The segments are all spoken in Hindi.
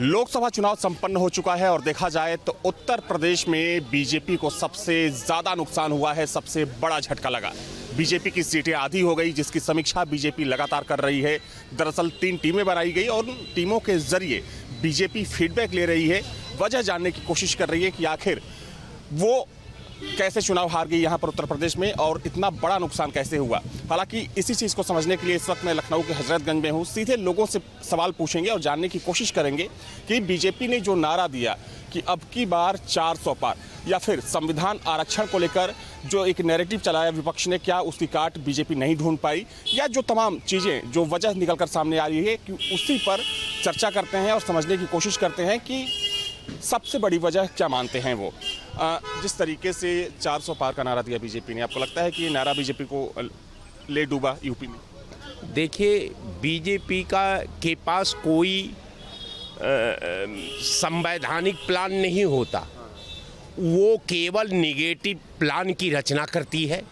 लोकसभा चुनाव संपन्न हो चुका है और देखा जाए तो उत्तर प्रदेश में बीजेपी को सबसे ज़्यादा नुकसान हुआ है, सबसे बड़ा झटका लगा। बीजेपी की सीटें आधी हो गई, जिसकी समीक्षा बीजेपी लगातार कर रही है। दरअसल तीन टीमें बनाई गई और उन टीमों के ज़रिए बीजेपी फीडबैक ले रही है। वजह जानने की कोशिश कर रही है कि आखिर वो कैसे चुनाव हार गई यहाँ पर उत्तर प्रदेश में और इतना बड़ा नुकसान कैसे हुआ? हालाँकि इसी चीज़ को समझने के लिए इस वक्त मैं लखनऊ के हजरतगंज में हूँ। सीधे लोगों से सवाल पूछेंगे और जानने की कोशिश करेंगे कि बीजेपी ने जो नारा दिया कि अब की बार 400 पार, या फिर संविधान आरक्षण को लेकर जो एक नैरेटिव चलाया विपक्ष ने, क्या उसकी काट बीजेपी नहीं ढूंढ पाई? या जो तमाम चीज़ें, जो वजह निकल कर सामने आ रही है कि उसी पर चर्चा करते हैं और समझने की कोशिश करते हैं कि सबसे बड़ी वजह क्या मानते हैं वो? जिस तरीके से 400 पार का नारा दिया बीजेपी ने, आपको लगता है कि ये नारा बीजेपी को ले डूबा यूपी में? देखिए, बीजेपी का, के पास कोई संवैधानिक प्लान नहीं होता। वो केवल निगेटिव प्लान की रचना करती है।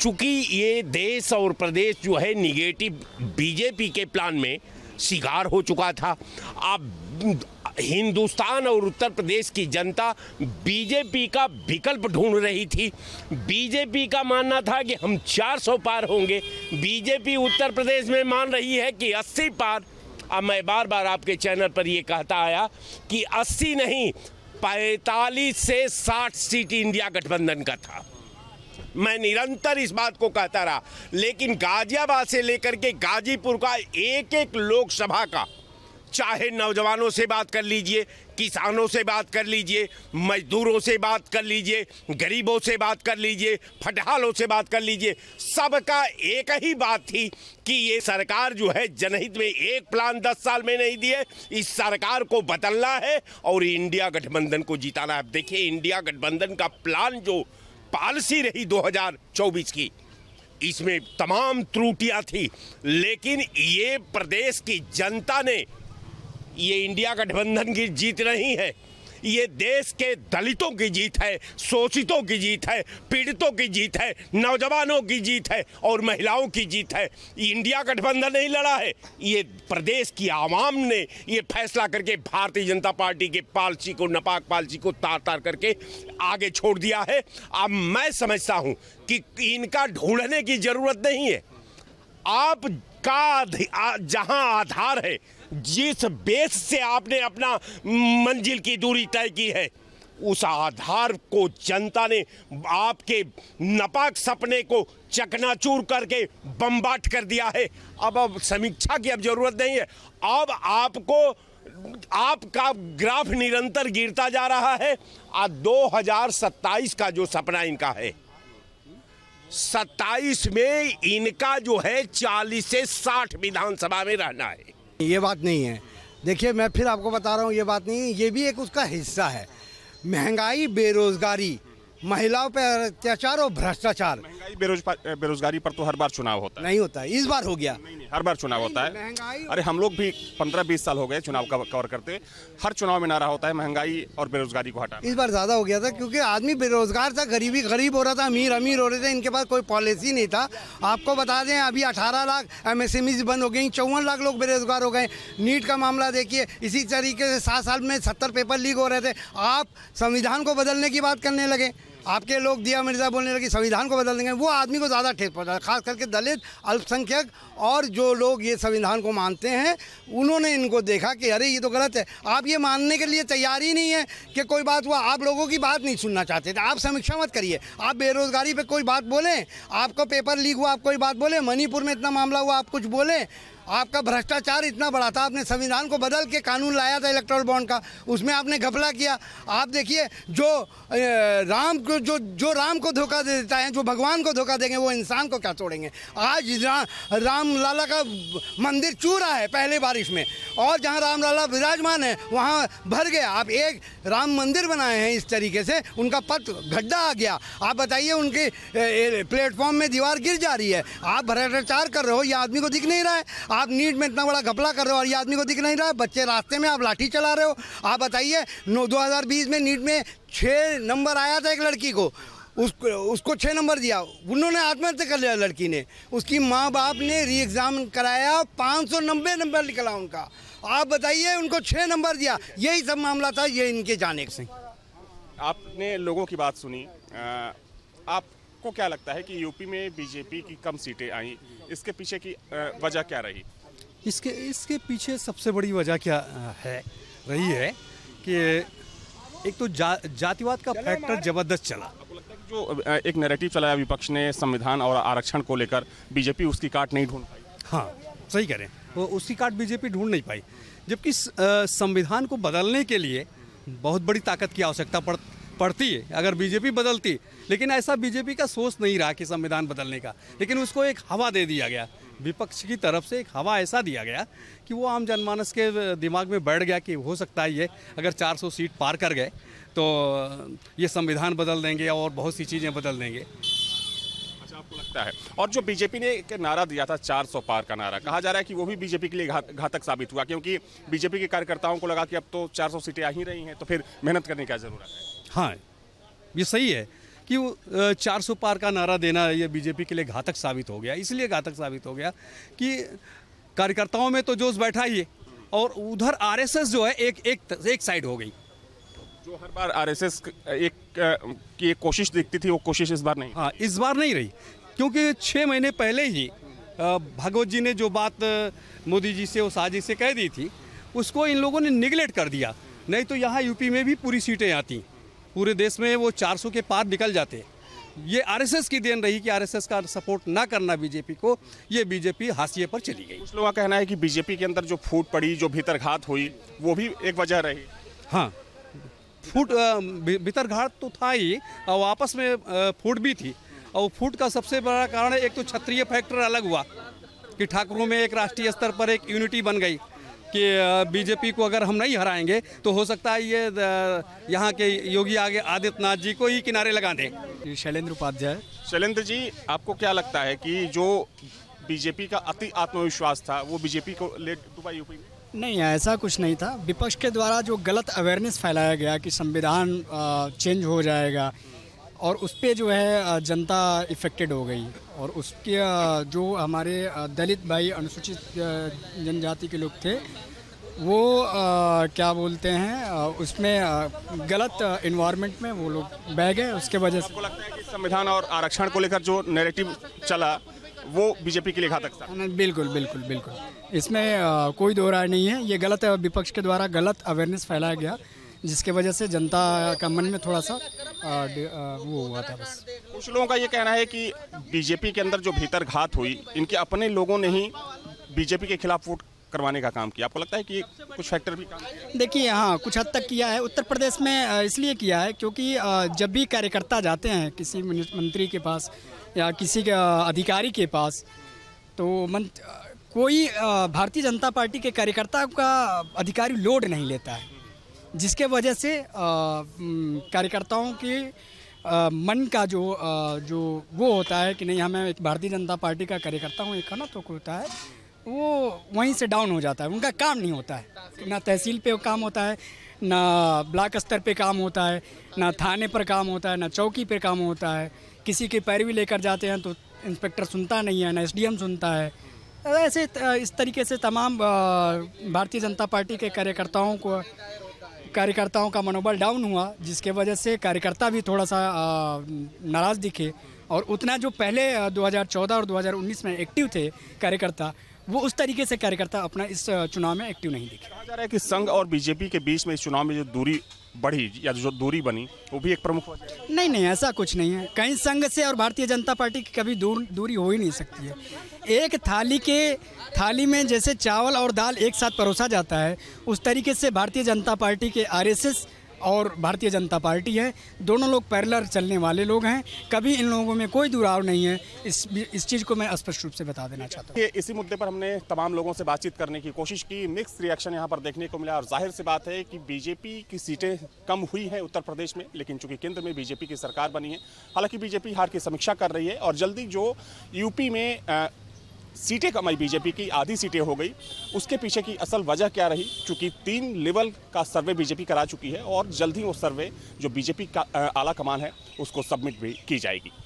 चूँकि ये देश और प्रदेश जो है, निगेटिव बीजेपी के प्लान में शिकार हो चुका था अब हिंदुस्तान और उत्तर प्रदेश की जनता बीजेपी का विकल्प ढूंढ रही थी। बीजेपी का मानना था कि हम 400 पार होंगे। बीजेपी उत्तर प्रदेश में मान रही है कि 80 पार। अब मैं बार बार आपके चैनल पर ये कहता आया कि 80 नहीं 45 से 60 सीट इंडिया गठबंधन का था। मैं निरंतर इस बात को कहता रहा, लेकिन गाजियाबाद से लेकर के गाजीपुर का एक एक लोकसभा का चाहे नौजवानों से बात कर लीजिए, किसानों से बात कर लीजिए, मजदूरों से बात कर लीजिए, गरीबों से बात कर लीजिए, फटहालों से बात कर लीजिए, सबका एक ही बात थी कि ये सरकार जो है जनहित में एक प्लान दस साल में नहीं दिए, इस सरकार को बदलना है और इंडिया गठबंधन को जिताना है। देखिए, इंडिया गठबंधन का प्लान जो पॉलिसी रही 2024 की, इसमें तमाम त्रुटियाँ थी, लेकिन ये प्रदेश की जनता ने ये इंडिया गठबंधन की जीत नहीं है। ये देश के दलितों की जीत है, शोषितों की जीत है, पीड़ितों की जीत है, नौजवानों की जीत है और महिलाओं की जीत है। इंडिया गठबंधन नहीं लड़ा है। ये प्रदेश की आवाम ने ये फैसला करके भारतीय जनता पार्टी के पालसी को, नपाक पालसी को तार तार करके आगे छोड़ दिया है। अब मैं समझता हूँ कि इनका ढूँढने की ज़रूरत नहीं है। आप का जहाँ आधार है जिस बेस से आपने अपना मंजिल की दूरी तय की है, उस आधार को जनता ने आपके नपाक सपने को चकनाचूर करके बम्बाट कर दिया है। अब अब समीक्षा की अब ज़रूरत नहीं है। अब आपको, आपका ग्राफ निरंतर गिरता जा रहा है। आज 2027 का जो सपना इनका है, सत्ताईस में इनका जो है चालीस से साठ विधानसभा में रहना है। ये बात नहीं है। देखिए, मैं फिर आपको बता रहा हूँ, ये बात नहीं है। ये भी एक उसका हिस्सा है। महँगाई, बेरोजगारी महिलाओं पर अत्याचार और भ्रष्टाचार। महँगाई बेरोजगार बेरोजगारी पर तो हर बार चुनाव होता है। नहीं होता है। इस बार हो गया। नहीं, नहीं, हर बार चुनाव होता है। महँगाई अरे हम लोग भी पंद्रह बीस साल हो गए चुनाव का कवर करते। हर चुनाव में नारा होता है महँगाई और बेरोजगारी को हटा इस बार ज़्यादा हो गया था क्योंकि आदमी बेरोजगार था गरीबी गरीब हो रहा था अमीर अमीर हो रहे थे इनके पास कोई पॉलिसी नहीं था। आपको बता दें अभी 18 लाख एम एस बंद हो गई चौवन लाख लोग बेरोजगार हो गए। नीट का मामला देखिए इसी तरीके से सात साल में सत्तर पेपर लीक हो रहे थे। आप संविधान को बदलने की बात करने लगे। आपके लोग दिया मिर्ज़ा बोलने लगे, संविधान को बदल देंगे। वो आदमी को ज़्यादा ठेस पहुँचा खास करके दलित, अल्पसंख्यक और जो लोग ये संविधान को मानते हैं, उन्होंने इनको देखा कि अरे, ये तो गलत है। आप ये मानने के लिए तैयार ही नहीं है कि कोई बात हुआ। आप लोगों की बात नहीं सुनना चाहते थे। आप समीक्षा मत करिए। आप बेरोजगारी पर कोई बात बोलें, आपको पेपर लीक हुआ, आप कोई बात बोलें, मणिपुर में इतना मामला हुआ, आप कुछ बोलें। आपका भ्रष्टाचार इतना बड़ा था आपने संविधान को बदल के कानून लाया था इलेक्ट्रल बॉन्ड का उसमें आपने घपला किया। आप देखिए जो राम को जो जो राम को धोखा दे देता है जो भगवान को धोखा देंगे वो इंसान को क्या छोड़ेंगे आज रा, राम लाला का मंदिर चूरा है पहले बारिश में और जहाँ राम लाला विराजमान है वहाँ भर गया। आप एक राम मंदिर बनाए हैं इस तरीके से उनका पथ गड्ढा आ गया। आप बताइए उनके प्लेटफॉर्म में दीवार गिर जा रही है। आप भ्रष्टाचार कर रहे हो ये आदमी को दिख नहीं रहा है। आप नीट में इतना बड़ा घपला कर रहे हो और ये आदमी को दिख नहीं रहा बच्चे रास्ते में आप लाठी चला रहे हो। आप बताइए नो दो में नीट में छः नंबर आया था एक लड़की को। उसको उसको छः नंबर दिया। उन्होंने आत्महत्या कर लिया लड़की ने। उसकी माँ बाप ने री एग्ज़ाम कराया पाँच सौ नब्बे नंबर निकला उनका। आप बताइए उनको छः नंबर दिया। यही सब मामला था ये इनके जाने से। आपने लोगों की बात सुनी। अ, आपको क्या लगता है कि यूपी में बीजेपी की कम सीटें आई? इसके पीछे की वजह क्या रही? इसके इसके पीछे सबसे बड़ी वजह क्या है रही है कि एक तो जा, जातिवाद का फैक्टर ज़बरदस्त चला। जो एक नैरेटिव चलाया विपक्ष ने संविधान और आरक्षण को लेकर बीजेपी उसकी काट नहीं ढूंढ पाई? हाँ सही कह रहे हैं। वो उसकी काट बीजेपी ढूंढ नहीं पाई। जबकि संविधान को बदलने के लिए बहुत बड़ी ताकत की आवश्यकता पड़ पड़ती है अगर बीजेपी बदलती। लेकिन ऐसा बीजेपी का सोच नहीं रहा कि संविधान बदलने का। लेकिन उसको एक हवा दे दिया गया। विपक्ष की तरफ़ से एक हवा ऐसा दिया गया कि वो आम जनमानस के दिमाग में बैठ गया कि हो सकता है ये अगर 400 सीट पार कर गए तो ये संविधान बदल देंगे और बहुत सी चीज़ें बदल देंगे। अच्छा आपको लगता है? और जो बीजेपी ने एक नारा दिया था 400 पार का नारा कहा जा रहा है कि वो भी बीजेपी के लिए घात, घातक साबित हुआ क्योंकि बीजेपी के कार्यकर्ताओं को लगा कि अब तो 400 सीटें आ ही रही हैं तो फिर मेहनत करने की क्या ज़रूरत है? हाँ ये सही है कि वो चार सौ पार का नारा देना ये बीजेपी के लिए घातक साबित हो गया। इसलिए घातक साबित हो गया कि कार्यकर्ताओं में तो जोश बैठा ही है और उधर आरएसएस जो है एक एक एक साइड हो गई। जो हर बार आरएसएस एक की एक कोशिश दिखती थी वो कोशिश इस बार नहीं। हाँ इस बार नहीं रही क्योंकि छः महीने पहले ही भागवत जी ने जो बात मोदी जी से और शाह जी से कह दी थी उसको इन लोगों ने निगलेक्ट कर दिया। नहीं तो यहाँ यूपी में भी पूरी सीटें आती। पूरे देश में वो 400 के पार निकल जाते ये आरएसएस की देन रही कि आरएसएस का सपोर्ट ना करना बीजेपी को ये बीजेपी हाशिए पर चली गई। कुछ लोगों का कहना है कि बीजेपी के अंदर जो फूट पड़ी जो भीतरघात हुई वो भी एक वजह रही। हाँ फूट भीतरघात तो था ही और आपस में फूट भी थी। और फूट का सबसे बड़ा कारण एक तो क्षत्रिय फैक्टर अलग हुआ कि ठाकुरों में एक राष्ट्रीय स्तर पर एक यूनिटी बन गई। कि बीजेपी को अगर हम नहीं हराएँगे तो हो सकता है ये यहाँ के योगी आगे आदित्यनाथ जी को ही किनारे लगा दें। शैलेंद्र उपाध्याय। शैलेंद्र जी आपको क्या लगता है कि जो बीजेपी का अति आत्मविश्वास था वो बीजेपी को ले डुबा यूपी में? नहीं ऐसा कुछ नहीं था। विपक्ष के द्वारा जो गलत अवेयरनेस फैलाया गया कि संविधान चेंज हो जाएगा और उस पर जो है जनता इफ़ेक्टेड हो गई। और उसके जो हमारे दलित भाई अनुसूचित जनजाति के लोग थे वो अ, क्या बोलते हैं उसमें अ, गलत इन्वायरमेंट में वो लोग बह गए। उसके वजह से आपको लगता है कि संविधान और आरक्षण को लेकर जो नैरेटिव चला वो बीजेपी के लिए घातक था? बिल्कुल बिल्कुल बिल्कुल। इसमें अ, कोई दो राय नहीं है। ये गलत विपक्ष के द्वारा गलत अवेयरनेस फैलाया गया। जिसके वजह से जनता का मन में थोड़ा सा डि- अ, वो हुआ था बस। कुछ लोगों का ये कहना है कि बीजेपी के अंदर जो भीतर घात हुई इनके अपने लोगों ने ही बीजेपी के खिलाफ वोट करवाने का काम किया। आपको लगता है कि कुछ फैक्टर भी देखिए हाँ कुछ हद तक किया है। उत्तर प्रदेश में इसलिए किया है क्योंकि जब भी कार्यकर्ता जाते हैं किसी मंत्री के पास या किसी के अधिकारी के पास तो मन कोई भारतीय जनता पार्टी के कार्यकर्ता का अधिकारी लोड नहीं लेता है। जिसके वजह से कार्यकर्ताओं के अ, मन का जो अ, जो वो होता है कि नहीं हमें एक भारतीय जनता पार्टी का कार्यकर्ता हूँ एक है ना तो होता है वो वहीं से डाउन हो जाता है उनका काम नहीं होता है। ना तहसील पे काम होता है ना ब्लॉक स्तर पे काम होता है ना थाने पर काम होता है ना चौकी पे काम होता है। किसी की पैरवी लेकर जाते हैं तो इंस्पेक्टर सुनता नहीं है ना एसडीएम सुनता है। ऐसे इस तरीके से तमाम भारतीय जनता पार्टी के कार्यकर्ताओं को कार्यकर्ताओं का मनोबल डाउन हुआ जिसके वजह से कार्यकर्ता भी थोड़ा सा नाराज़ दिखे। और उतना जो पहले अ, 2014 और 2019 में एक्टिव थे कार्यकर्ता वो उस तरीके से कार्यकर्ता अपना इस चुनाव में एक्टिव नहीं दिखे। कहा जा रहा है कि संघ और बीजेपी के बीच में इस चुनाव में जो दूरी बढ़ी या जो दूरी बनी वो भी एक प्रमुख नहीं नहीं ऐसा कुछ नहीं है। कहीं संघ से और भारतीय जनता पार्टी की कभी दूर दूरी हो ही नहीं सकती है। एक थाली के थाली में जैसे चावल और दाल एक साथ परोसा जाता है उस तरीके से भारतीय जनता पार्टी के आरएसएस और भारतीय जनता पार्टी है। दोनों लोग पैरलर चलने वाले लोग हैं। कभी इन लोगों में कोई दुराव नहीं है। इस इस चीज़ को मैं स्पष्ट रूप से बता देना चाहता हूँ। इसी मुद्दे पर हमने तमाम लोगों से बातचीत करने की कोशिश की। मिक्स रिएक्शन यहाँ पर देखने को मिला और ज़ाहिर सी बात है कि बीजेपी की सीटें कम हुई हैं उत्तर प्रदेश में, लेकिन चूँकि केंद्र में बीजेपी की सरकार बनी है, हालाँकि बीजेपी हार की समीक्षा कर रही है और जल्दी जो यूपी में सीटें कमाई बीजेपी की आधी सीटें हो गई। उसके पीछे की असल वजह क्या रही? चूँकि तीन लेवल का सर्वे बीजेपी करा चुकी है और जल्द ही वो सर्वे जो बीजेपी का आला कमान है, उसको सबमिट भी की जाएगी।